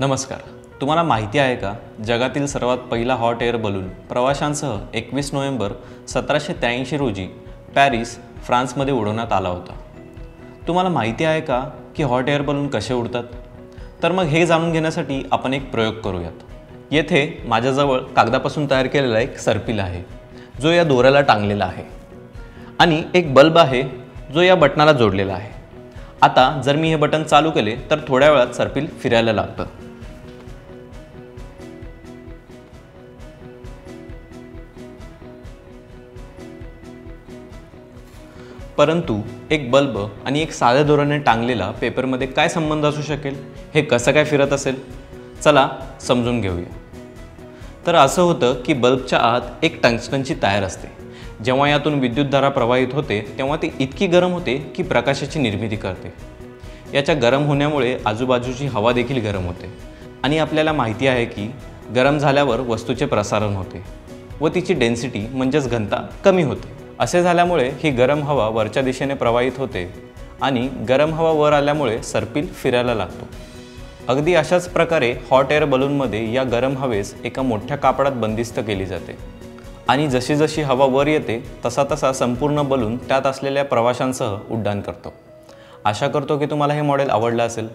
नमस्कार. तुम्हाला माहिती आहे का? जगातील सर्वात पहिला हॉट एअर बलून प्रवाशांसह एकवीस नोव्हेंबर सतराशे त्र्याऐंशी रोजी पॅरिस फ्रान्समध्ये उडवण्यात आला होता. तुम्हाला माहिती आहे का की हॉट एअर बलून कसे उडतात? तर मग हे जाणून घेण्यासाठी आपण एक प्रयोग करूयात. येथे माझ्याजवळ कागदापासून तयार केलेला एक सर्पिल आहे जो या दोऱ्याला टांगलेला आहे. आणि एक बल्ब आहे जो या बटनाला जोडलेला आहे. आता जर मी हे बटन चालू केले तर थोड्या वेळात सर्पिल फिरायला लागतं. परंतु एक बल्ब आणि एक साध्या दोराने टांगलेला पेपरमध्ये काय संबंध असू शकेल? हे कसं काय फिरत असेल? चला समजून घेऊया. तर असं होतं की बल्बच्या आत एक टंगस्टनची तायर असते. जेव्हा यातून विद्युतधारा प्रवाहित होते तेव्हा ती इतकी गरम होते की प्रकाशाची निर्मिती करते. याच्या गरम होण्यामुळे आजूबाजूची हवा देखील गरम होते. आणि आपल्याला माहिती आहे की गरम झाल्यावर वस्तूचे प्रसारण होते व तिची डेन्सिटी म्हणजेच घनता कमी होते. असे झाल्यामुळे ही गरम हवा वरच्या दिशेने प्रवाहित होते आणि गरम हवा वर आल्यामुळे सर्पिल फिरायला लागतो. अगदी अशाच प्रकारे हॉट एअर बलूनमध्ये या गरम हवेस एका मोठ्या कापडात बंदिस्त केली जाते. आणि जशी जशी हवा वर येते तसा तसा संपूर्ण बलून त्यात असलेल्या प्रवाशांसह उड्डाण करतो. आशा करतो की तुम्हाला हे मॉडेल आवडलं असेल.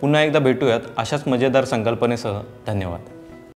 पुन्हा एकदा भेटूयात अशाच मजेदार संकल्पनेसह. धन्यवाद.